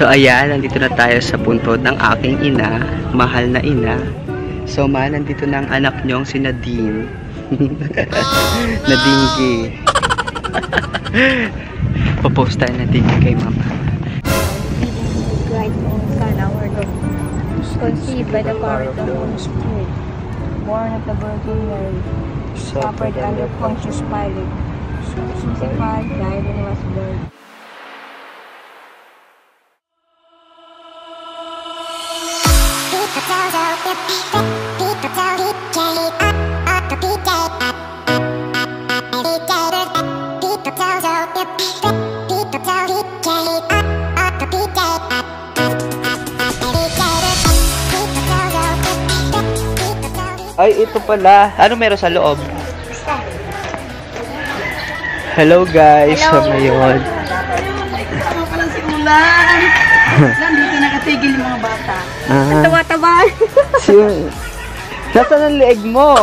So ayan, nandito na tayo sa punto ng aking ina, mahal na ina. So ma, nandito na ang anak niyong si Nadine. Nadine G. Papost tayo Nadine kay mama. Right on Son, our Lord, conceived by the power of the Holy Spirit, born of the Virgin Mary, suffered under Pontius Pilate, crucified, died, and was buried. Ay, ito pala. Ano meron sa loob? Hello guys, Hello. sa ngayon. Ano ka lang simulan? Nandito nakatigil yung mga bata. Ah, Tawa-tawa! si... Nasaan ang leeg mo?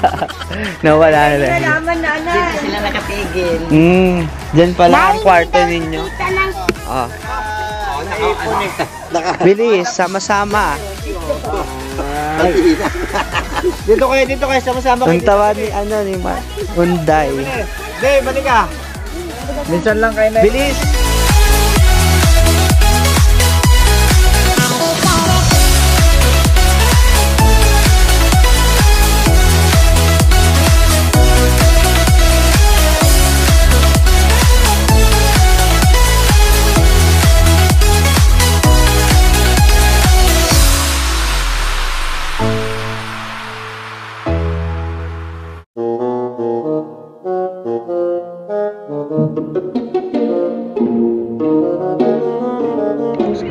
Nawala na lang. Nalaman na Dito anak. sila nakatigil. Hmm, dyan pala ang kwarto ninyo. Oh. Bilis, sama-sama. Dito kayo, dito kayo, sama-sama Ang tawa ni ano ni Ma Unday. Dave, balik ka. Minsan lang kayo na. Bilis!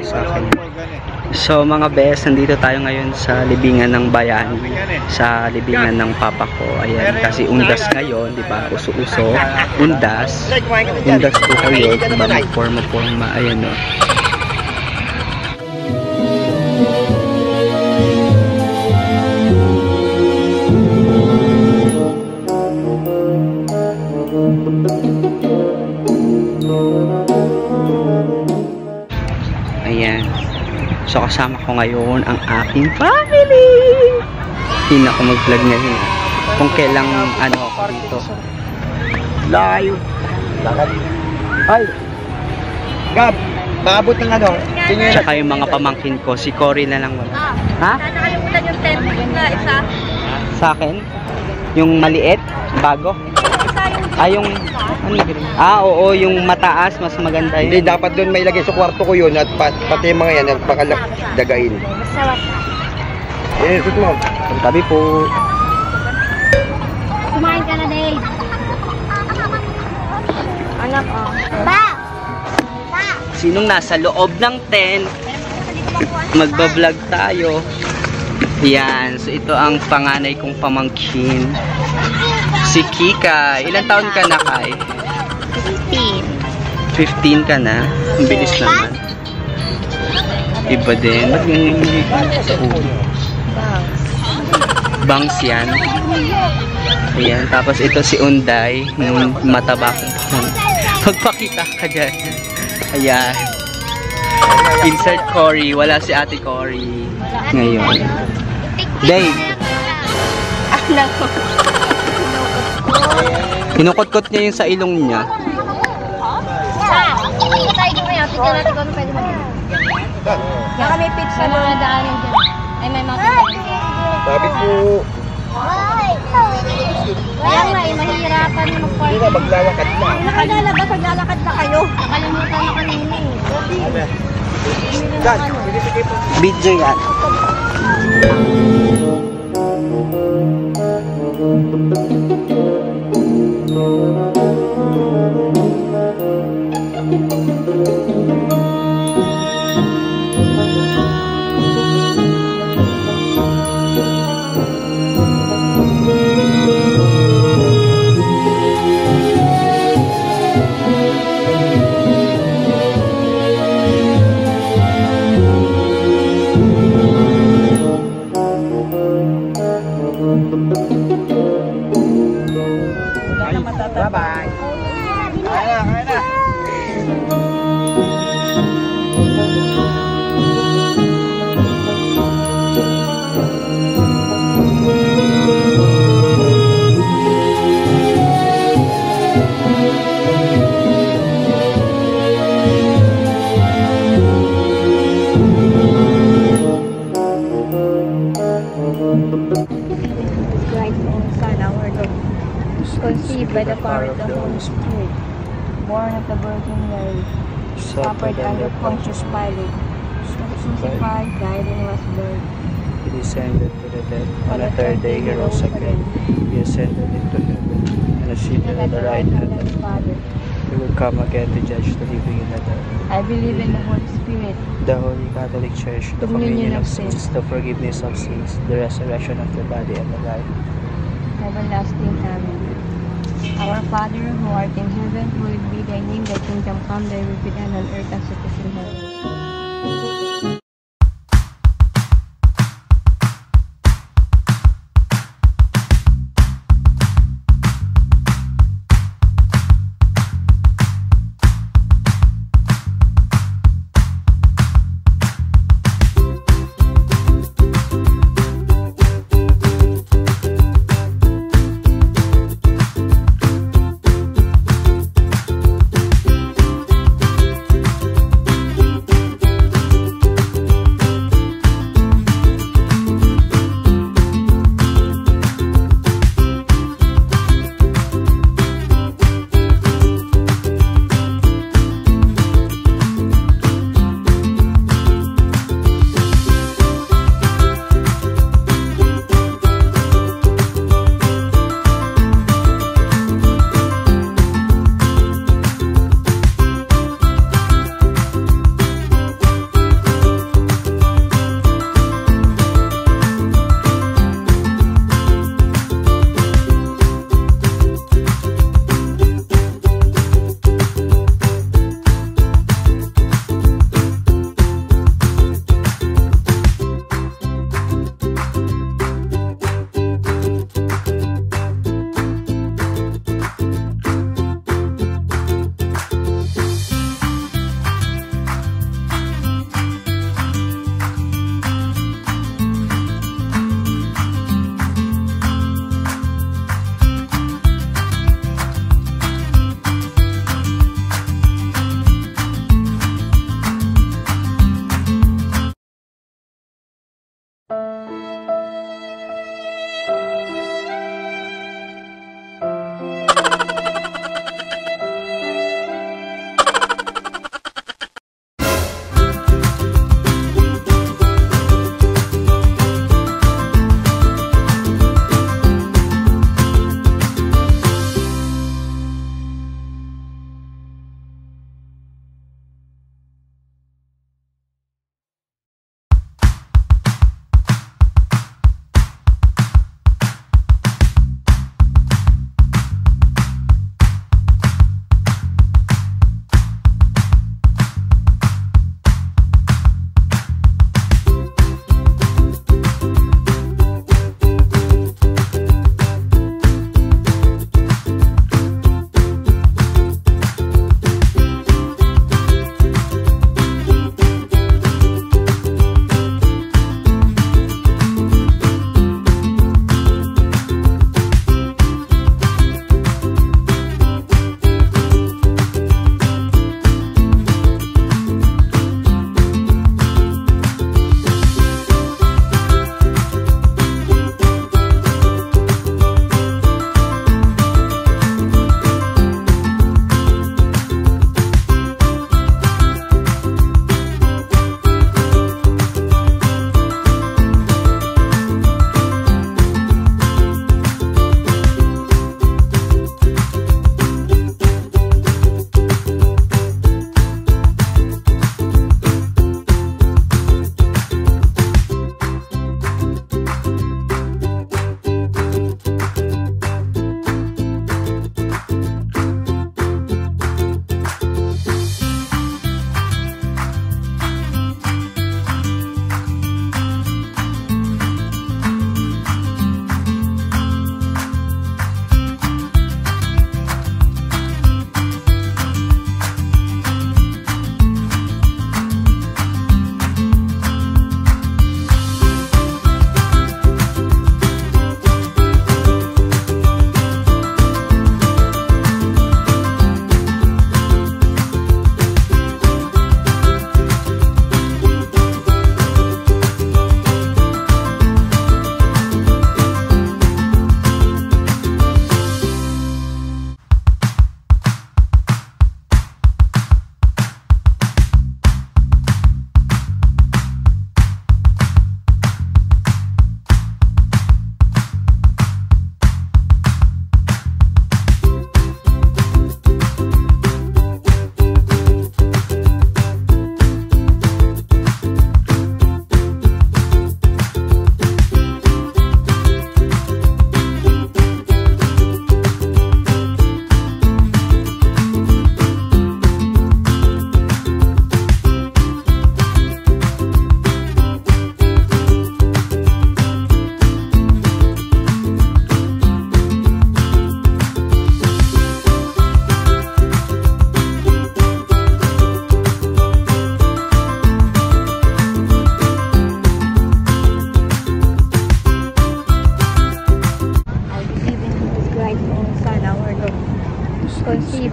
Sa akin. So mga bes, nandito tayo ngayon sa libingan ng bayan, sa libingan ng papa ko. Ayan, kasi undas ngayon, di ba? Uso-uso, undas. Undas po kayo, di ba? Magporma-porma, ayan o. Ayan. Kasama ko ngayon ang aking family. Hindi na ako mag-vlog ngayon. Kung kailang ano ako dito. Layo. Ay. Gab, maabot ng ano. Na. Tsaka yung mga pamangkin ko, si Cory na lang wala. Ha? Nakalimutan yung tent na isa. Sa akin? Yung maliit? Bago? Isa yung Ah, yung... Ano? Ah, oo, yung mataas, mas maganda Hindi, yun. dapat doon may ilagay sa kwarto ko yun at pat, pati yung mga yan, nagpakalak dagain. Eh, sut mo. Ang tabi po. Kumain ka na, Dave. Anak, oh. Ba! Ba! Sinong nasa loob ng tent? Magbablog tayo. Yan, so ito ang panganay kong pamangkin. Si Kika. Ilan taon ka na, Kai? 15 ka na. Ang bilis naman. Iba din. Ba't ganyan yung sa ulo? Bangs yan. Ayan. Tapos ito si Unday. Yung mataba kong pamangkin. Magpakita ka dyan. Ayan. Insert Cory. Wala si ate Cory. Ngayon. Dave. Anak ko. Kinukutkot niya yung sa ilong niya. Sa! Tayo mo yan. Tignan natin kung ano pwede mo. Baka may pizza na mga daanan dyan. Ay, may mga pizza. Sabi po, Kaya nga, eh, mahihirapan na hindi mag-party. na, maglalakad na. Nakalalabas, maglalakad na kayo. Nakalimutan na kanina eh. Dan, sige po. Video yan. Thank you. Guide on son, our Lord, is conceived by the power of the Holy Spirit, born of the Virgin Mary, suffered under Pontius Pilate, crucified, died, and was buried. He descended to the dead. On the third day he rose again. He ascended into heaven and is seated at the right hand of the Father. He will come again to judge the living and the dead. I believe in the Holy Spirit, The Holy Catholic Church, the communion of saints, the forgiveness of sins, the resurrection of the body and the life. everlasting Amen. Our Father, who art in heaven, hallowed be thy name, thy kingdom come, thy will be done on earth as it is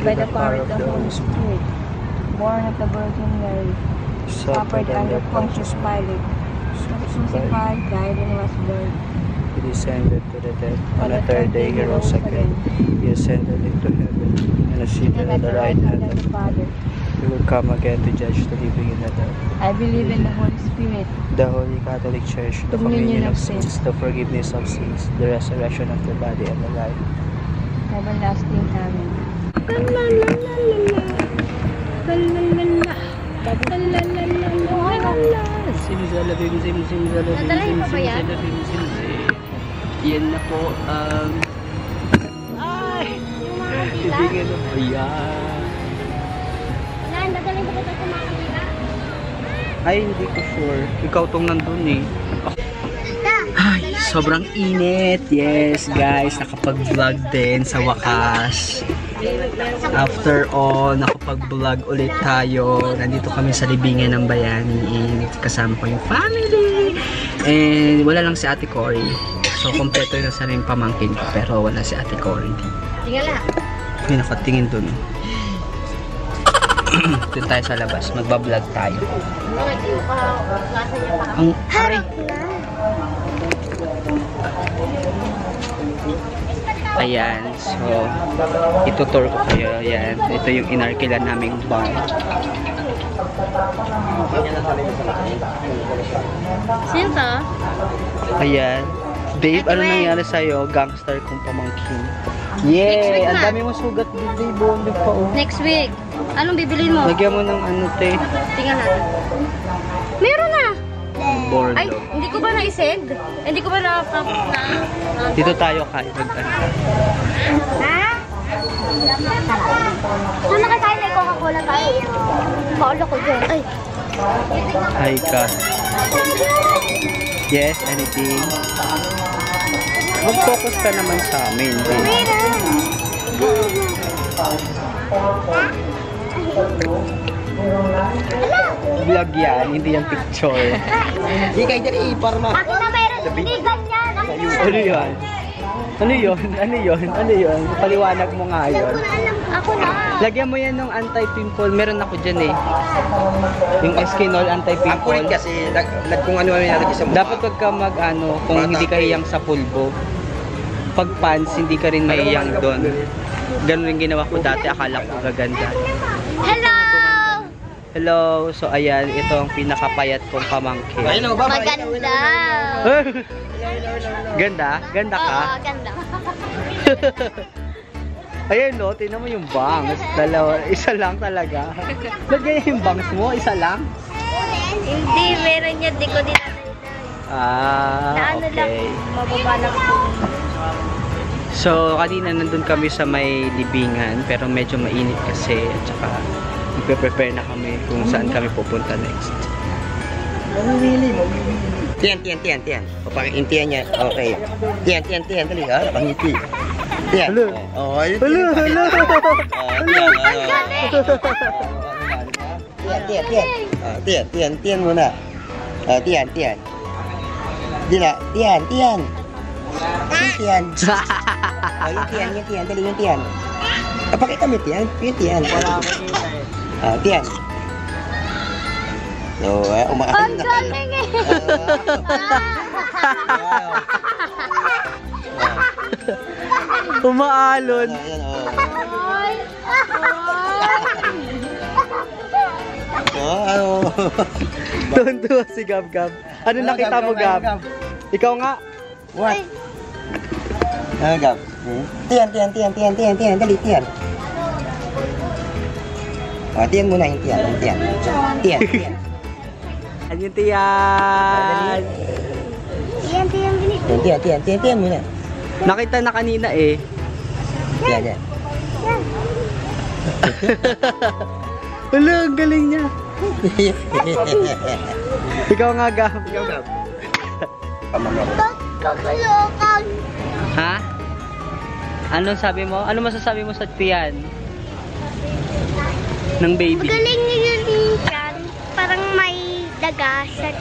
by the power of the Holy Spirit, born of the Virgin Mary, suffered under Pontius Pilate, crucified, died, and was buried. He descended to the dead. On the third day he rose again. He ascended into heaven and is seated at the right hand of the Father. He will come again to judge the living and the dead. I believe in the Holy Spirit, The Holy Catholic Church, the communion of sins, the forgiveness of sins, the resurrection of the body and the life. everlasting Amen. Simsalabim, sim, simsalabim, yan? simsalabim, sim, sim. Yan na po ang... Ay! Bibigyan mo. Ayan. Nan, dadalhin ko ba ito sa mga kanila? Ay, hindi ko sure. Ikaw tong nandun eh. Ay, sobrang init. Yes, guys. Nakapag-vlog din sa wakas. After all, nakapag-vlog ulit tayo. Nandito kami sa libingan ng bayani and kasama ko yung family. And wala lang si Ate Cory. So, kompleto na sa rin pamangkin ko. Pero wala si Ate Cory. Tingala. May nakatingin dun. Doon tayo sa labas. Magbablog tayo. Bakit yung klase Ayan, so itutur ko kayo. Ayan, ito yung inarkilan naming bar. Sino to? Ayan. Babe, ano nangyari sa'yo? Gangster kong pamangkin. Yay! Ang dami mo sugat, babe. Bonding pa, oh. Next week. Anong bibilin mo? Lagyan mo ng ano, te. Tingnan natin. Meron! Board. Ay, hindi ko ba na-send? Hindi ko ba na... na, na Dito tayo ano. ha? Doon na kayo na Coca-Cola tayo. Paolo ko dyan. Ay. Hi ka. Yes, anything? Mag-focus ka naman sa amin. babe. Vlog yan, hindi yung picture. Di kayo dyan iparma. Akin na meron. Hindi ganyan. Ano yun? Ano yun? Ano yun? Ano yun? Paliwanag mo nga yun. Ako na. Lagyan mo yan ng anti-pimple. Meron ako dyan eh. Yung Eskinol Ang kulit anti-pimple. kasi, nag, kung ano ano nalagay sa mukha. Dapat wag ka mag ano, kung hindi ka hiyang sa pulbo. Pag pants, hindi ka rin maiyang doon. Ganun rin ginawa ko dati, akala ko gaganda. Hello! Hello, so ayan, ito ang pinakapayat kong pamangkin. Ayun o, baba. Maganda. ganda? Ganda ka? Oo, ganda. Ayan no, tingnan mo yung bangs. Dalawa, isa lang talaga. Ba't ganyan yung bangs mo? Isa lang? Hindi, meron yan. Di ko din Ah, na ano lang, okay. mababa lang po. So, kanina nandun kami sa may libingan, pero medyo mainit kasi, at saka nagpe-prepare na kami kung saan kami pupunta next. Mamimili, mamimili. Tiyan, tiyan, tiyan, tiyan. Papakiintiyan niya. Okay. Tiyan, tiyan, tiyan. Dali ha, pangiti. Tiyan. Hello. Oh, ayun. Hello, hello! Oh, tiyan, ano. Tiyan, tiyan, tiyan. Ah, tiyan, tiyan, tiyan muna. Ah, tiyan, tiyan. Dila, tiyan, tiyan. Yung tiyan. Oh, yung tiyan, yung tiyan. Dali, yung tiyan. Ah, pakita mo tiyan. Yung tiyan. Ah, tiyan. So, uh, umaano Ang na kayo. galing eh! Umaalon! Ayan, oh. Oh, ano? Tuwan-tuwa si Gab Gab. Ano nakita mo Gab? Ikaw nga? What? Ano, Gab? Hmm? Tiyan, tiyan, tiyan, tiyan, tiyan, tiyan. Dali, tiyan. Oh, tiyan muna yung tiyan, yung tiyan. Tiyan, tiyan. Ano yung tiyan? Iyan, iyan, bilis. Tiyan, tiyan, tiyan, tiyan, tiyan muna. Nakita na kanina eh. Tiyan, tiyan. Wala, ang galing niya. Ikaw nga Gab. Ikaw, Gab. Kakulokan. Ha? Ano sabi mo? Ano masasabi mo sa tiyan? Ng baby? Magaling niya yun dyan. Parang may daga sa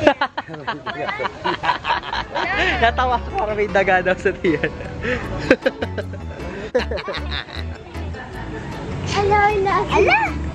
Natawa ko parang may daga daw sa tiyan. Ala, ala, ala.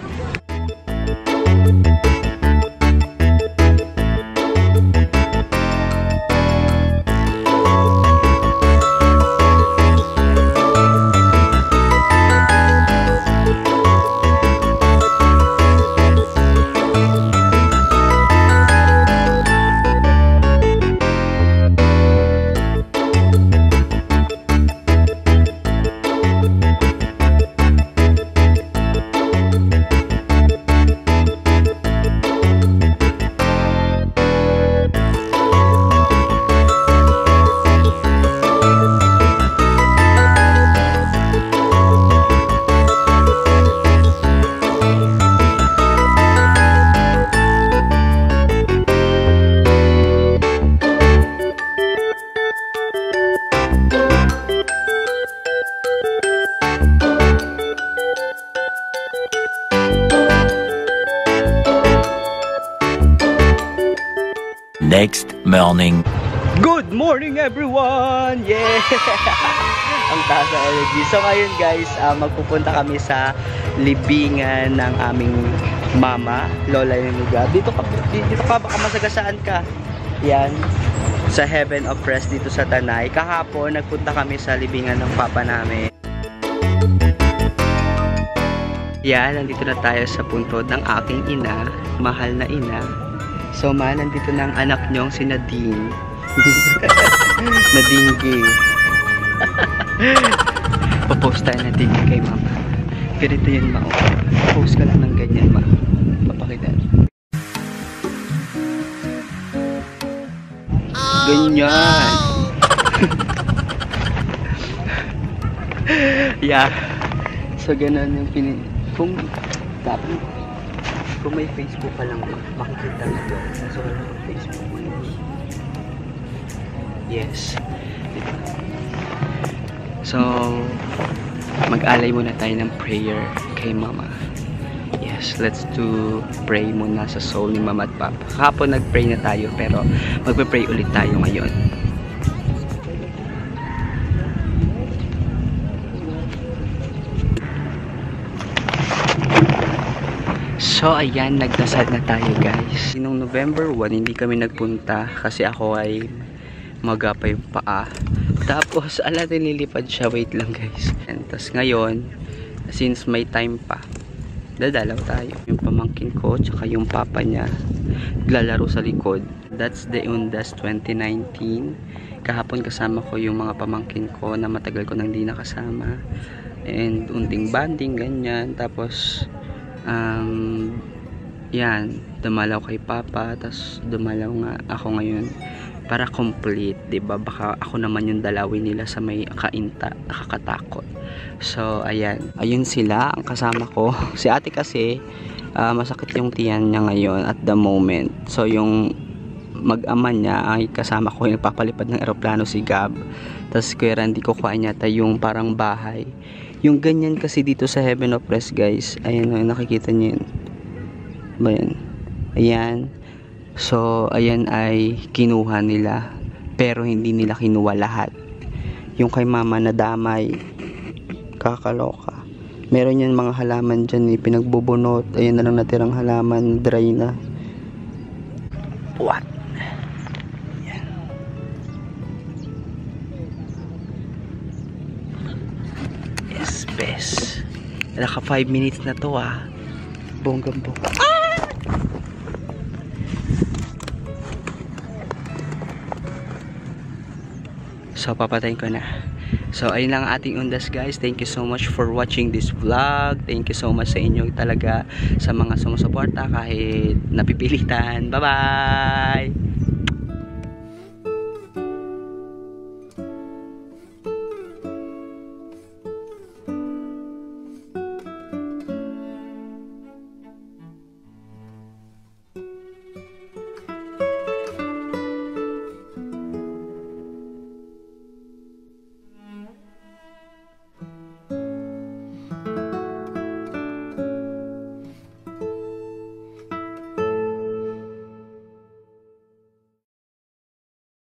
Next morning. Good morning everyone! Yeah! Ang taas ng energy. So ngayon guys, ah, magpupunta kami sa libingan ng aming mama, Lola Niniga. Dito ka, dito ka, baka masagasaan ka. Yan. Sa Heaven of Rest dito sa Tanay. Kahapon, nagpunta kami sa libingan ng papa namin. Yan, nandito na tayo sa puntod ng aking ina, mahal na ina. So, ma, nandito na ang anak niyong si Nadine. Nadine Gay. Papost tayo na kay mama. Ganito yun, ma. Post ka lang ng ganyan, ma. Papakita. Ganyan. yeah. So, ganun yung pinin... Kung... Dapat... Kung may Facebook ka lang, makikita mo yun. So, wala kang Facebook mo. Yes. So, mag-alay muna tayo ng prayer kay Mama. Yes, let's do pray muna sa soul ni Mama at Papa. Kahapon nag-pray na tayo pero magpe-pray ulit tayo ngayon. So ayan, nagdasal na tayo guys. Nung November 1, hindi kami nagpunta kasi ako ay magapa yung paa. Tapos, ala nililipad siya. Wait lang guys. And, tapos ngayon, since may time pa, dadalaw tayo. Yung pamangkin ko, tsaka yung papa niya, naglalaro sa likod. That's the Undas 2019. Kahapon kasama ko yung mga pamangkin ko na matagal ko nang di nakasama. And unting banding, ganyan. Tapos, um, yan, dumalaw kay papa. Tapos, dumalaw nga ako ngayon para complete, 'di ba? Baka ako naman yung dalawin nila sa may kainta, nakakatakot. So, ayan. Ayun sila ang kasama ko. Si Ate kasi ah, masakit yung tiyan niya ngayon at the moment. So, yung mag-ama niya ay kasama ko yung papalipad ng eroplano si Gab. Tapos kuya Randy kukuha niya tayo yung parang bahay. Yung ganyan kasi dito sa Heaven of Rest guys. Ayan o, nakikita niyo yun. Ba yan? Ayan. So, ayan ay kinuha nila. Pero hindi nila kinuha lahat. Yung kay mama na damay. Kakaloka. Meron yan mga halaman dyan eh. Pinagbubunot. Ayan na lang natirang halaman. Dry na. What? Naka 5 minutes na to ah. Bonggang bongga. So, papatayin ko na. So, ayun lang ang ating undas guys. Thank you so much for watching this vlog. Thank you so much sa inyo talaga sa mga sumusuporta kahit napipilitan. Bye-bye!